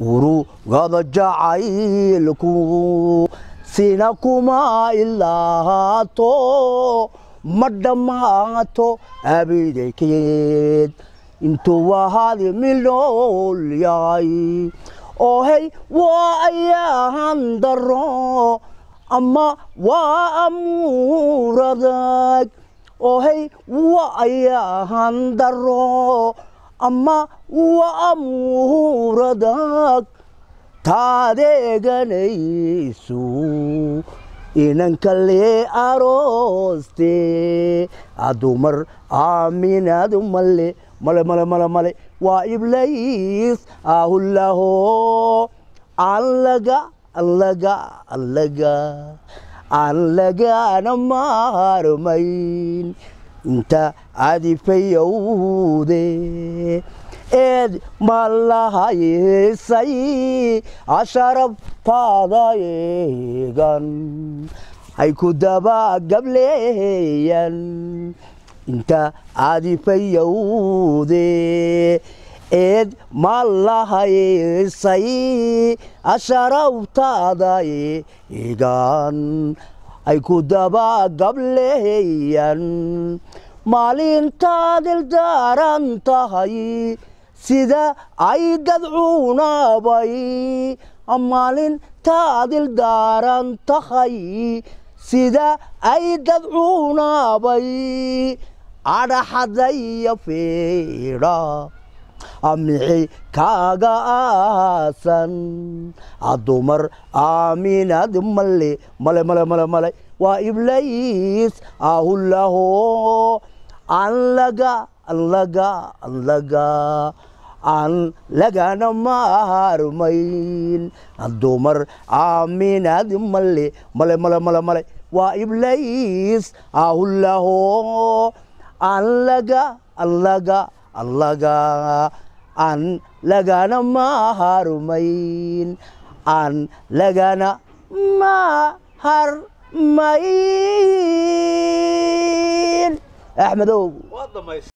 urugada jacaylku sina kuma ilaato ma dhammaato abidaykeed intuu wahaadi milool yahay oo hey waa ayaahan daro ama waa oo hey waa ayaahan daro ama waa amuuradag taadeeganaysu inankale arooste adumar aaminadu male male male male male waa iblays ahullaho allaga allaga allaga aan maarmayn inta adifayowde eed malahaysay asharabtaada eegan ay ku dabagableeyan inta adifayowde eed malahaysay asharabtaada eegan ay ku dabagableeyan maalintaad ildaaran tahay sida ay dadcuunabay maalintaad ildaaran tahay sida ay dadcuunabay adhaxadaya fiidha amixi kaaga aasan adumar aaminad male male male male male waa iblays ahullaho anlaga anlaga anlaga aan lagana maarmayn adumar aaminad male male male male male waa iblays ahullaho anlaga anlaga anlaga aan lagana maharmayn aan lagana maharmayn axmedow